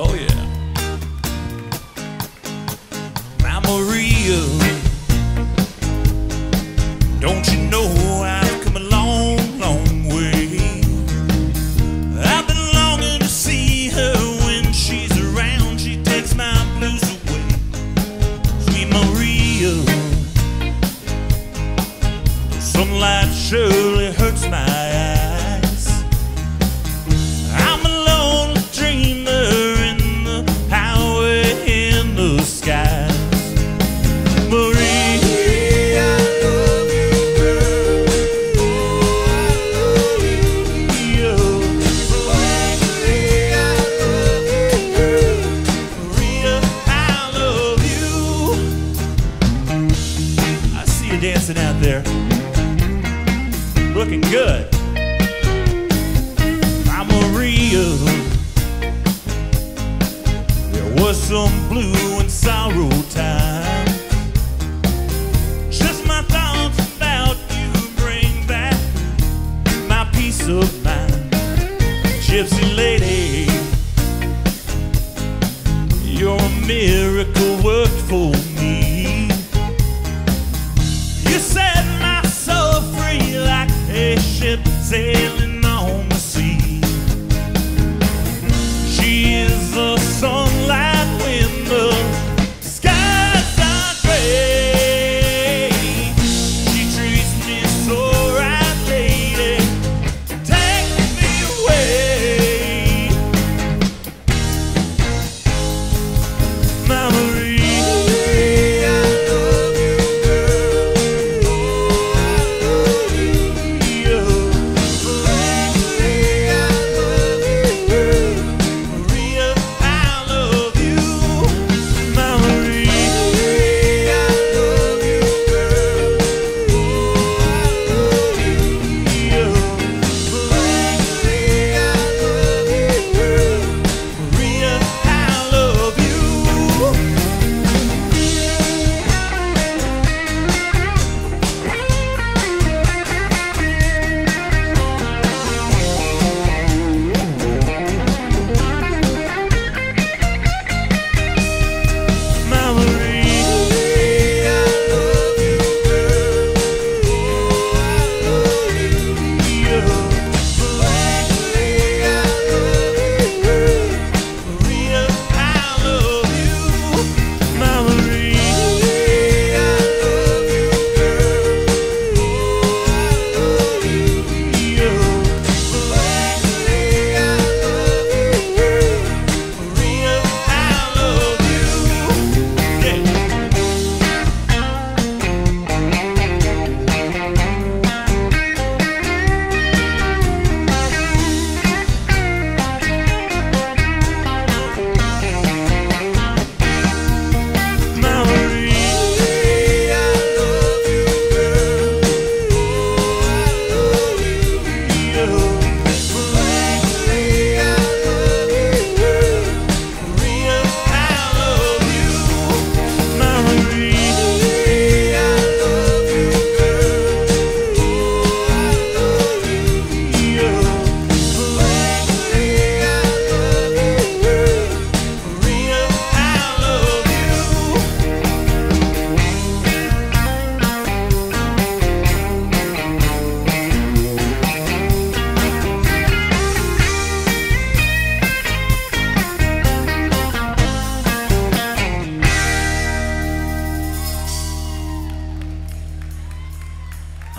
Oh yeah. Now Maria, don't you know I've come a long, long way. I've been longing to see her when she's around. She takes my blues away. Sweet Maria, sunlight shows. dancing out there. Looking good. I'm a real. There was some blue and sorrow time. Just my thoughts about you bring back my peace of mind. Gypsy lady, you're a miracle worked for me. sail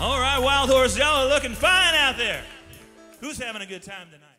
All right, Wildhorse, y'all are looking fine out there. Who's having a good time tonight?